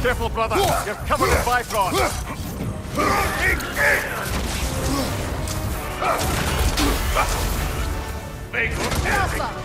Careful, brother. You're covered in Bifrost. Make Nasty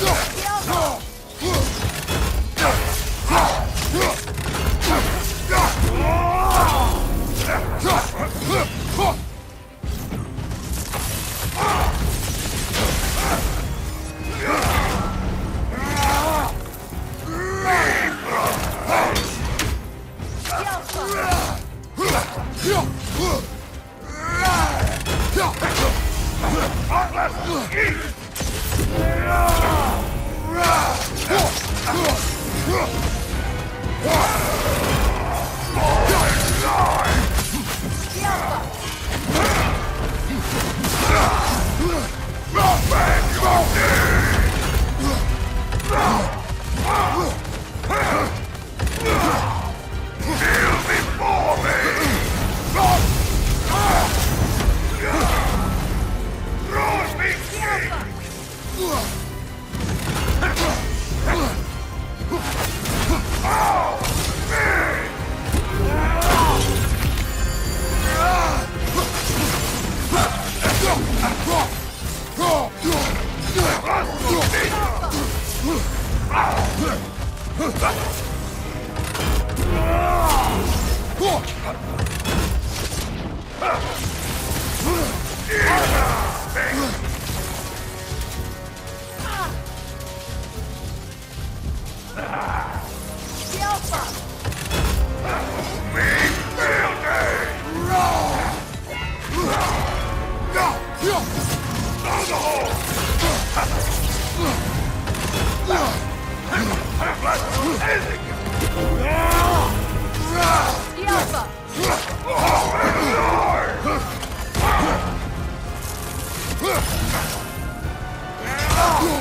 Ah! Alpha! Ugh. Ugh.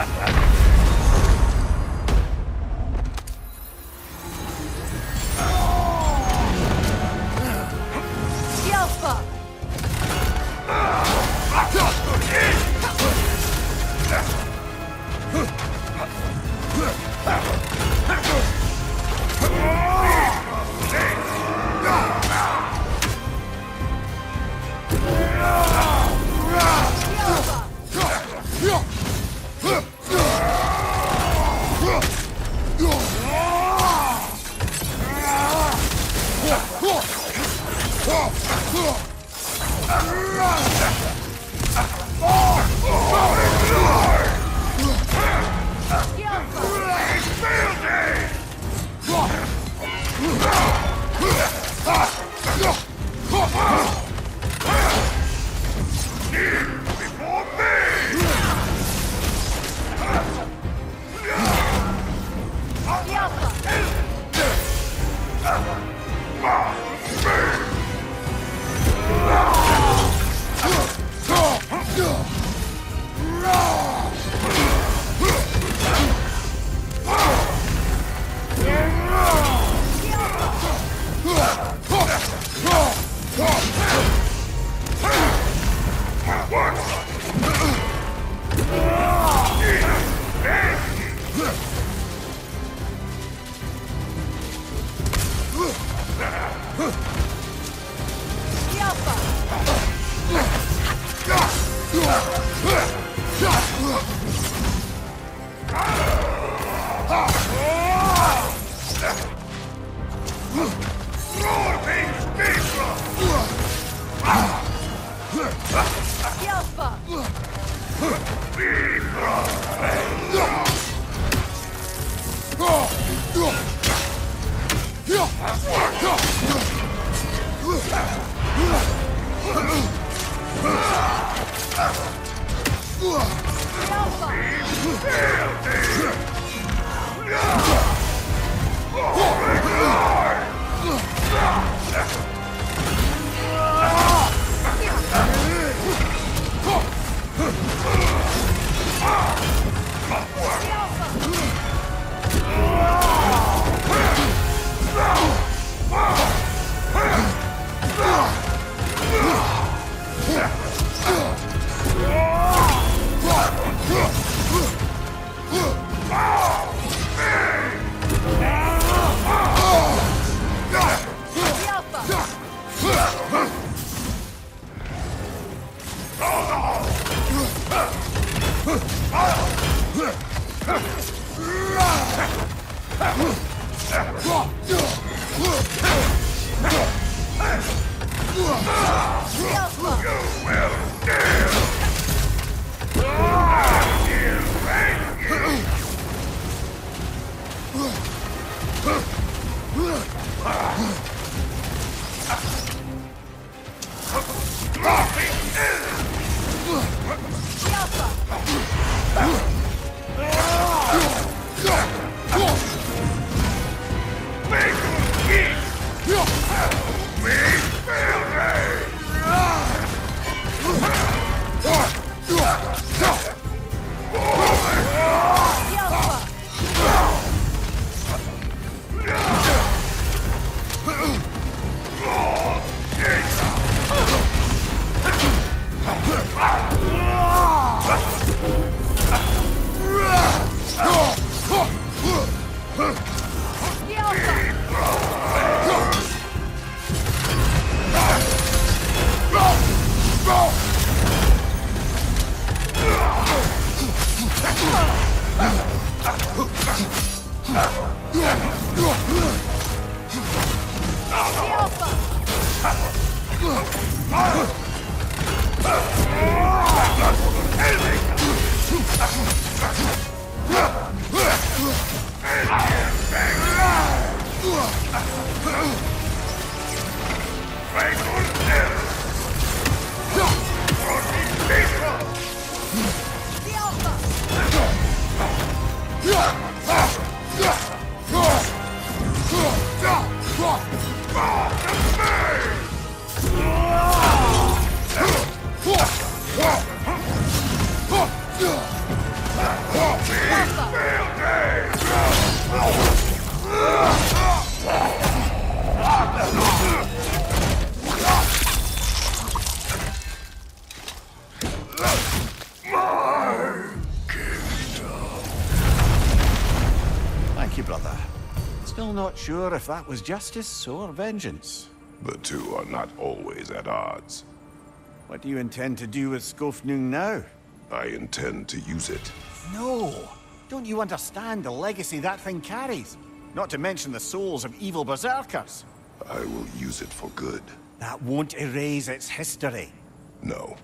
ha, ha. Yelpa! Dragon Air! Dragon Air! Come you, brother. Still not sure if that was justice or vengeance. The two are not always at odds. What do you intend to do with Skofnung now? I intend to use it. No! Don't you understand the legacy that thing carries? Not to mention the souls of evil berserkers. I will use it for good. That won't erase its history. No.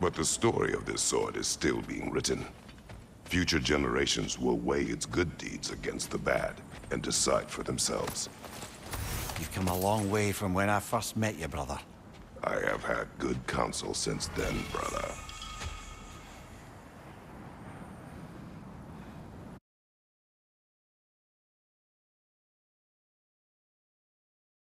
But the story of this sword is still being written. Future generations will weigh its good deeds against the bad and decide for themselves. You've come a long way from when I first met you, brother. I have had good counsel since then, brother.